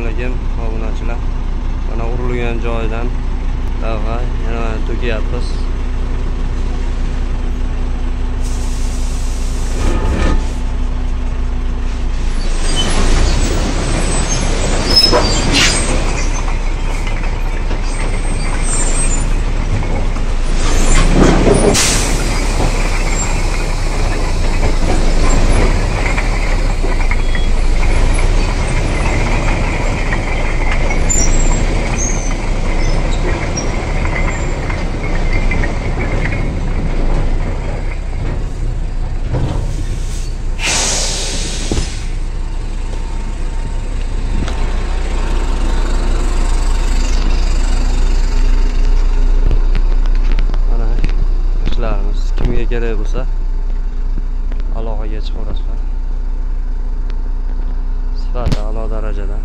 alaykum obunachilar. Mana urilgan joyidan lavha yana mana kerak bo'lsa aloqaga chiqaverasizlar sifati a'lo darajada